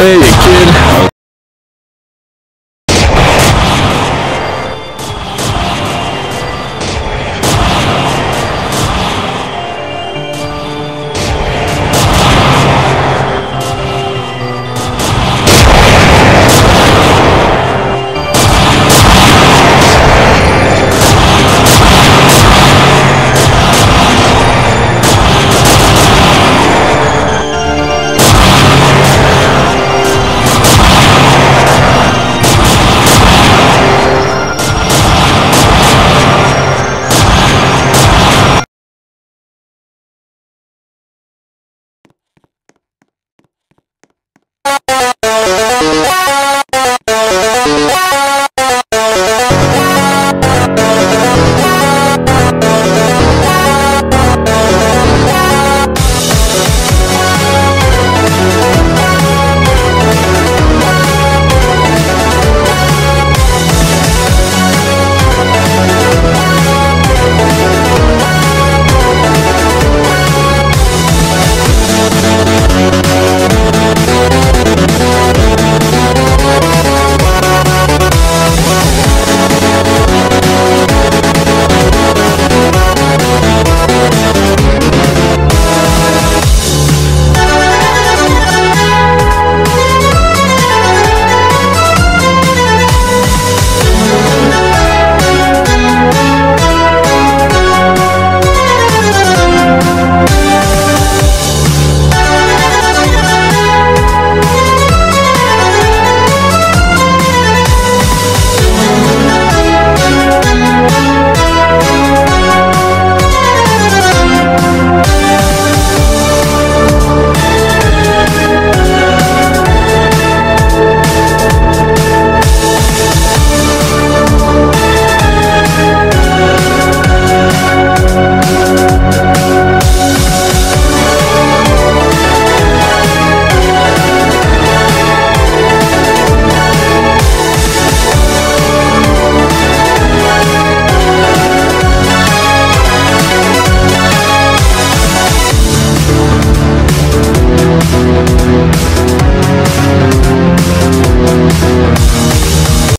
Hey, kid.